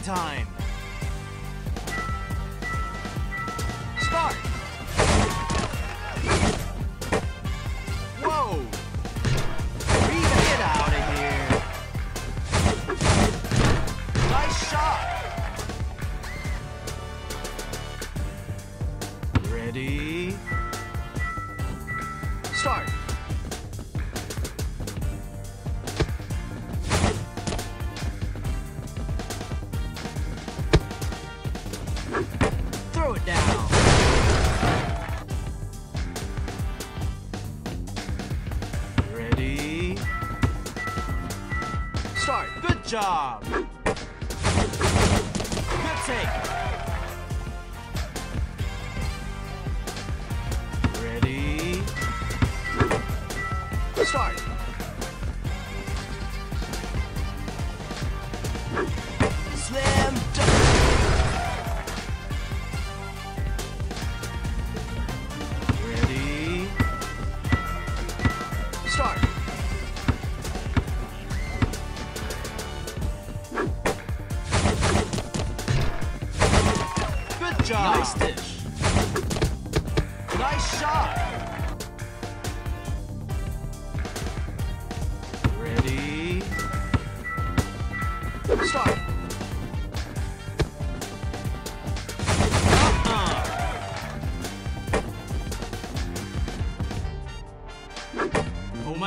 time! sharp. Good job. Good take. Ready? Start.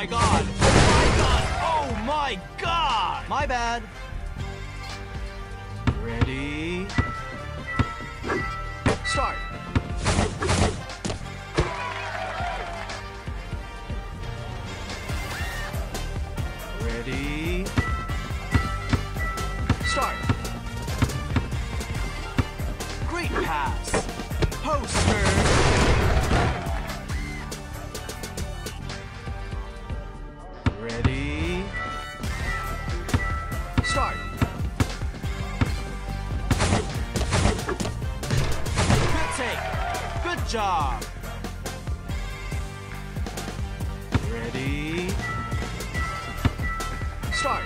my god! Oh my god! Oh my god! My bad. job. Ready? Start.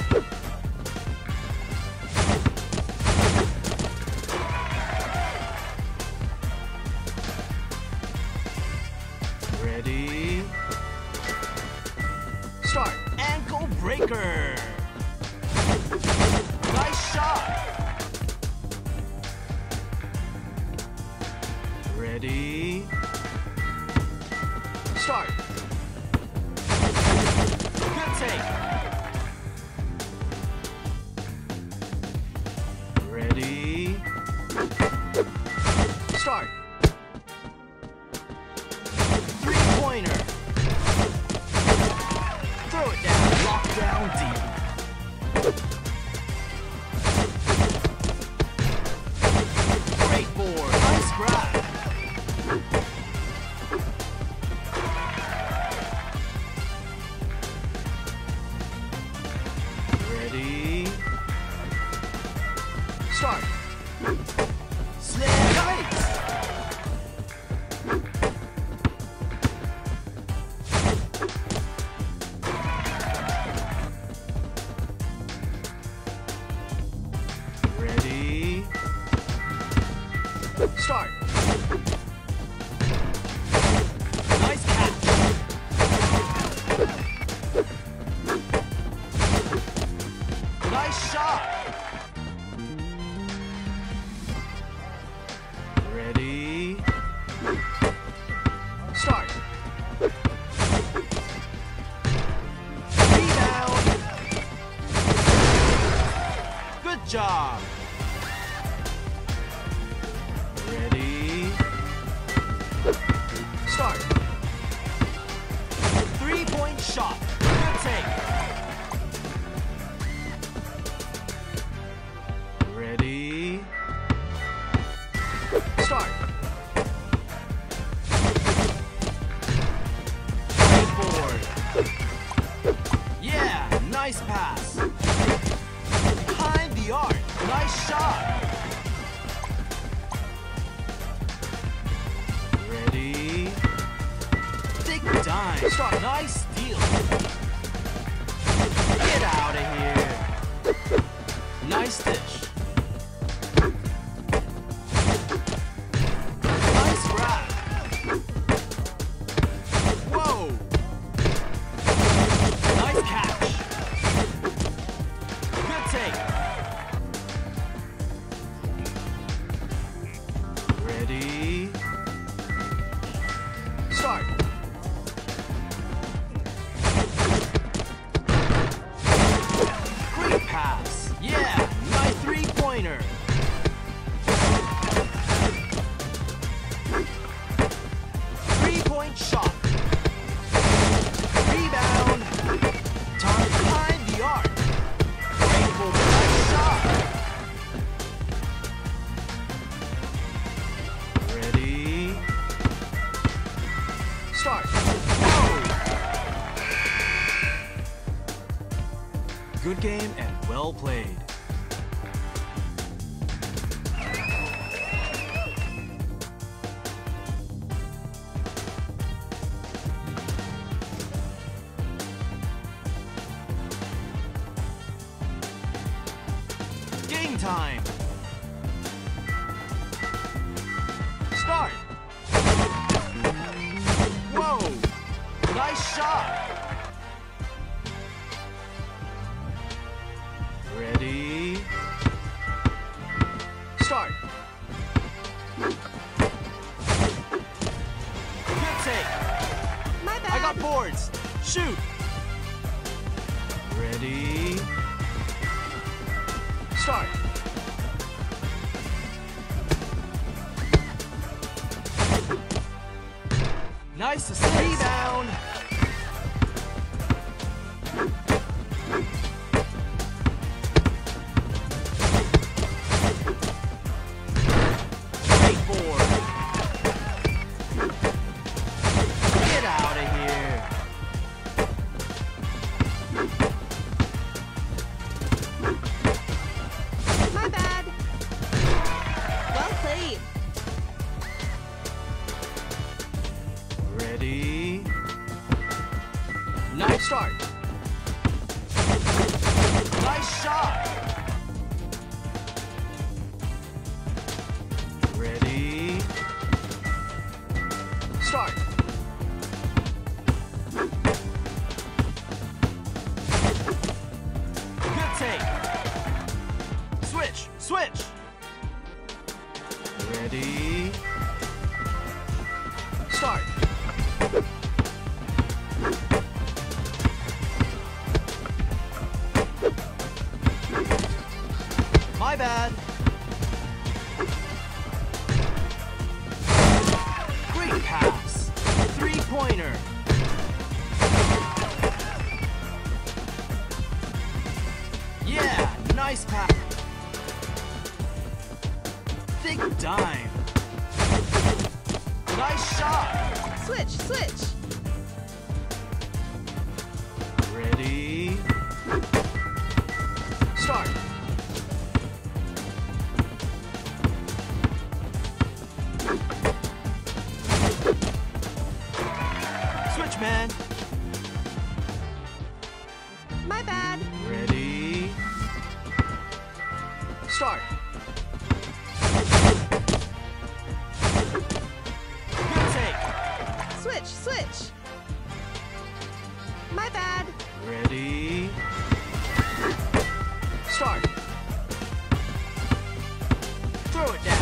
Ready? Start. Ankle breaker. down deep. dime. Nice deal. Get out of here. Nice dish. Well played. start. Good take. My bad. I got boards. Shoot. Ready? Start. Nice to see down. Nice start. Nice shot. Nice pack. Thick dive. Nice shot. Switch, switch. screw it,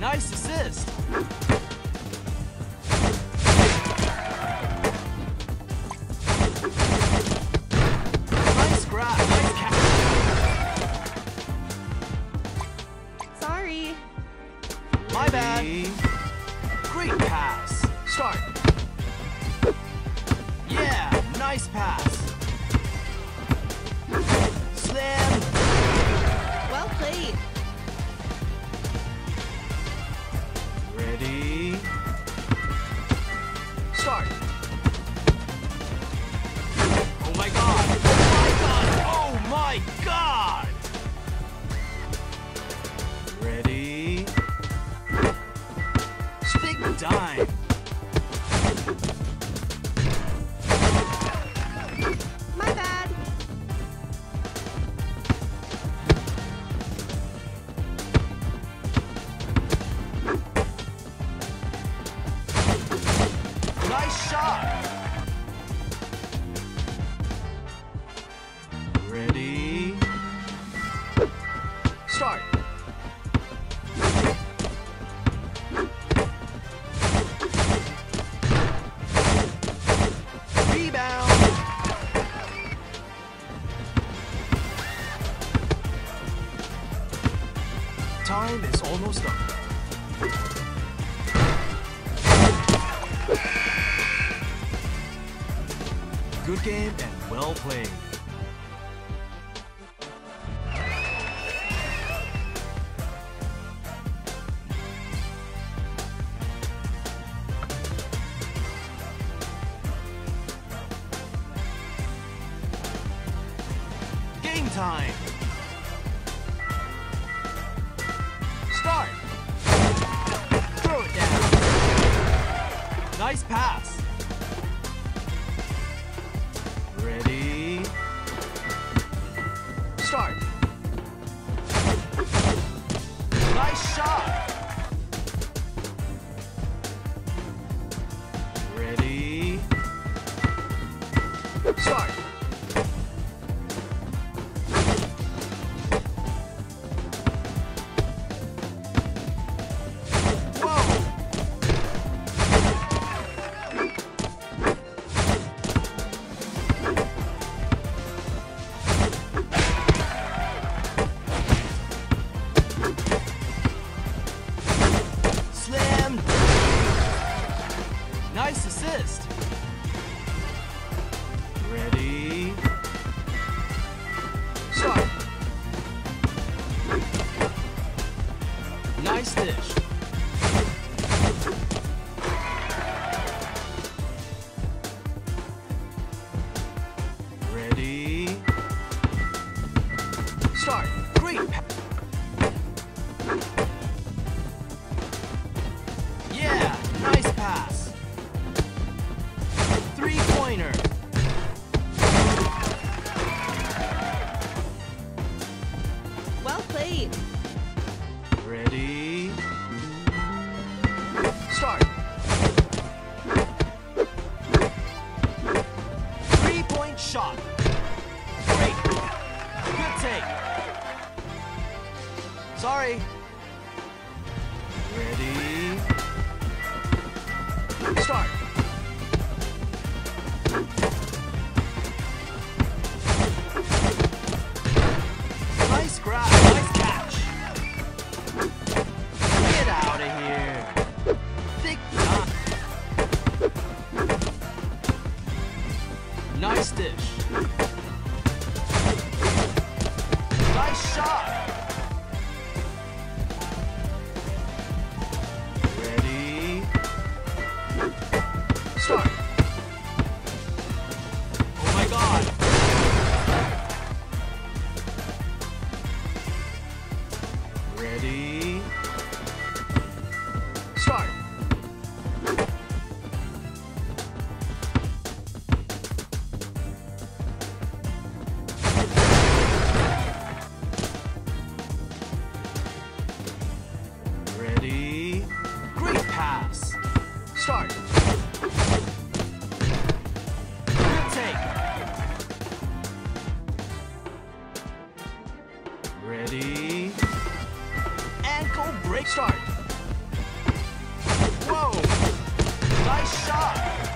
Nice assist. play. 샷. Vertical break start. Whoa! Nice shot!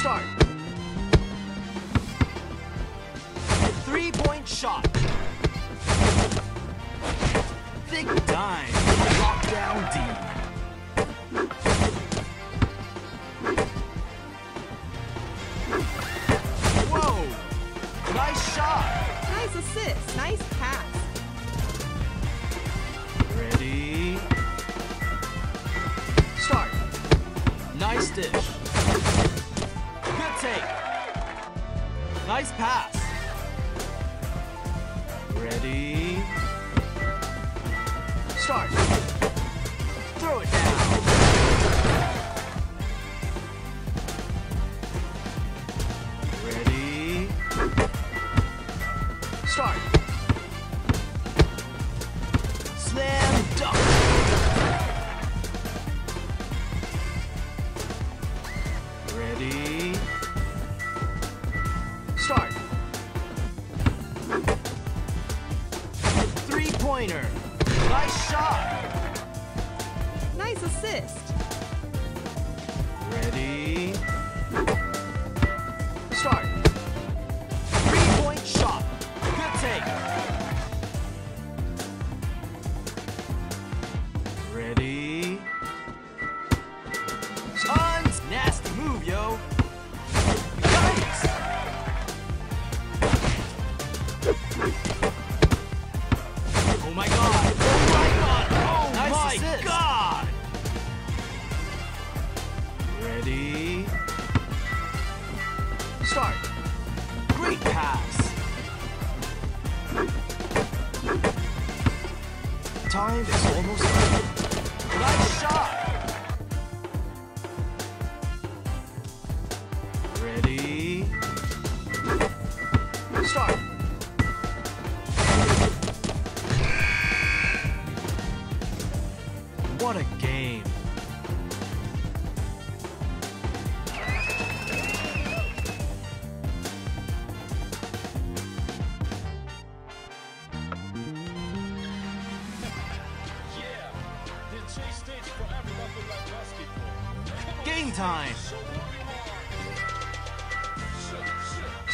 start. A three-point shot. Thick dime. Lockdown deep. Whoa! Nice shot. Nice assist. Nice pass. Ready? Start. Nice dish. Nice pass. Ready? Start. Throw it down. Ready? Start.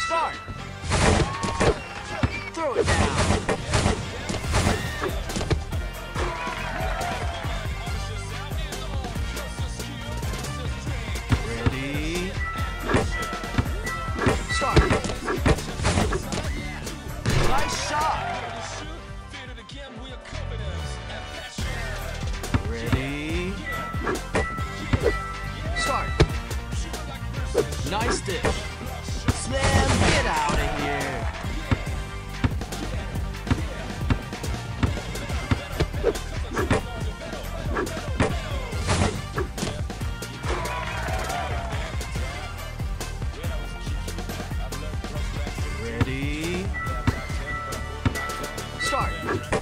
Start. Throw it down! Thank you.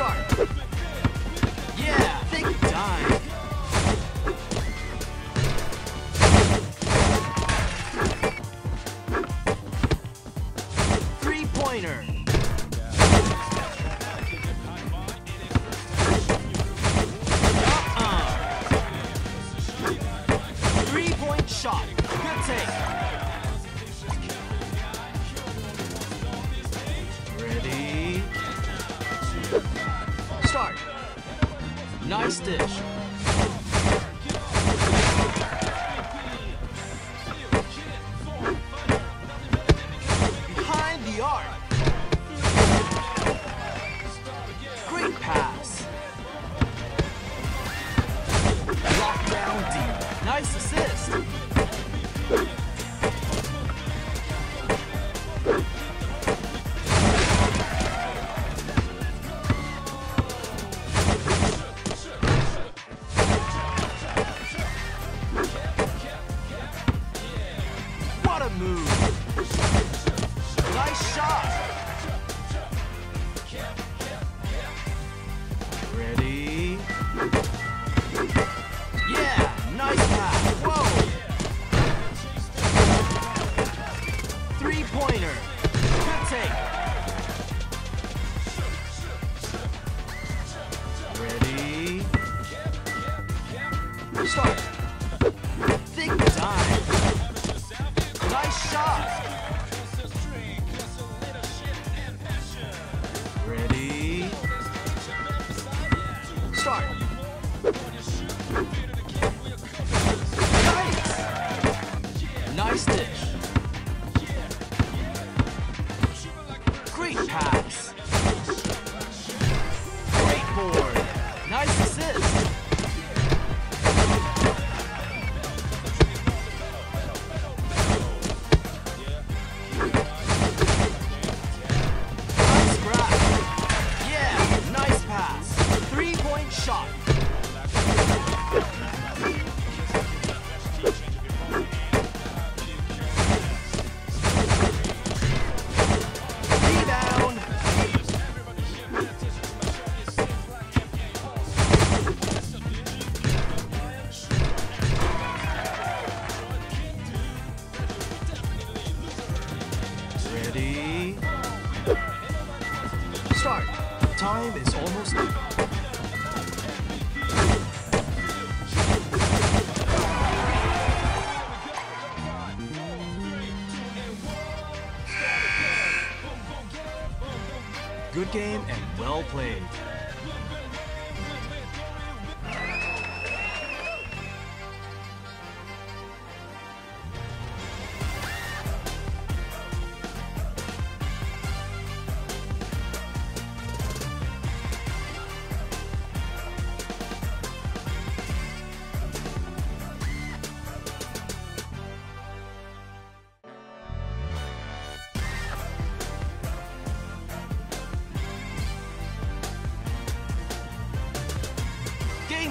sharp. Yeah, big time. This is it?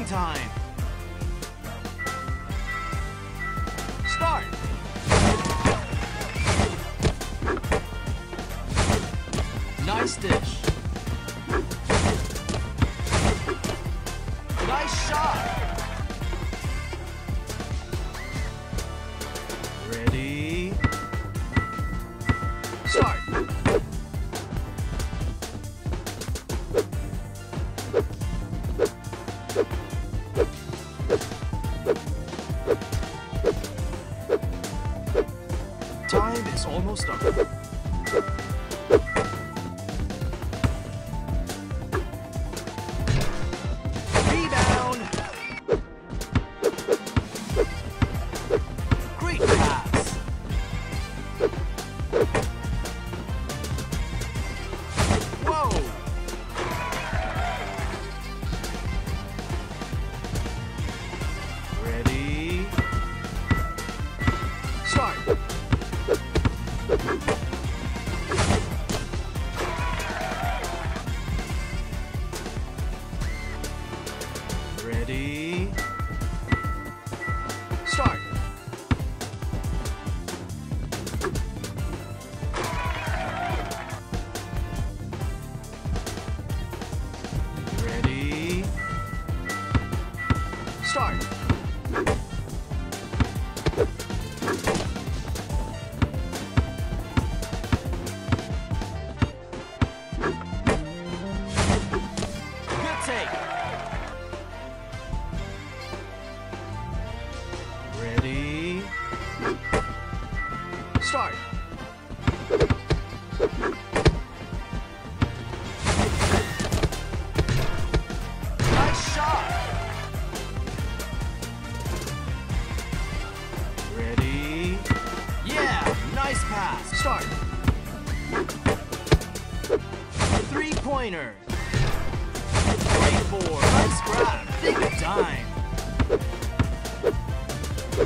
Time! you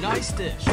Nice dish!